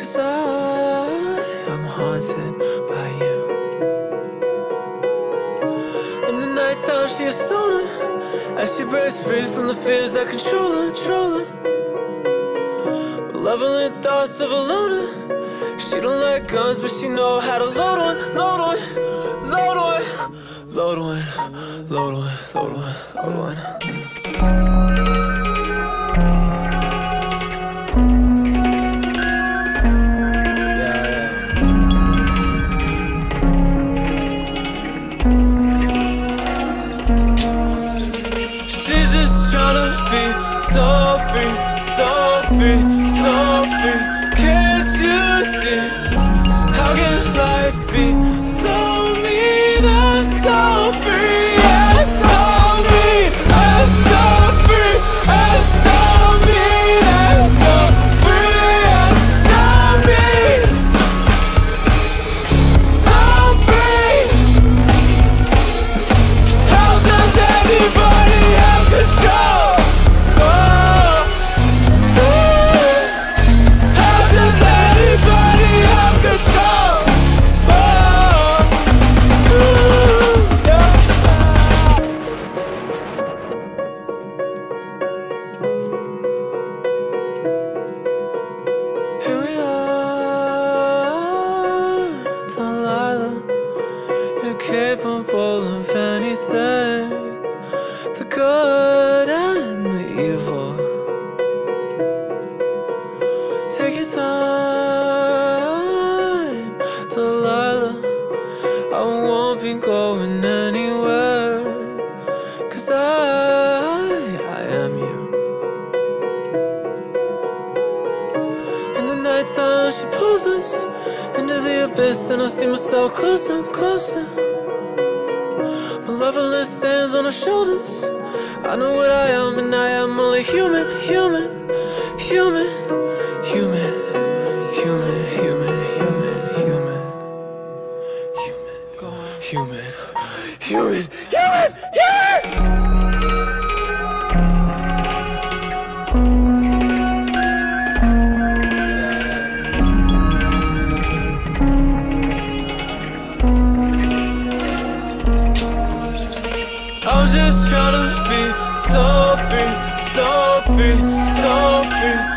Cause I am haunted by you. In the nighttime she is stoner As she breaks free from the fears that control her, control her. Malevolent thoughts of a loner. She don't like guns but she know how to load one, load one, load one Load one, load one, load one, load one, load one. Tryna be so free, so free, so free. Can't you see? How can life be capable of anything The good and the evil. Take your time, Delilah. I won't be going anywhere Cause I, I am you. In the nighttime she pulls us into the abyss And I see myself closer, closer loverless sands on our shoulders I know what I am and I am only human, human Human, human, human, human, human Human, human, human, human, human, human tryna be so free, so free, so free.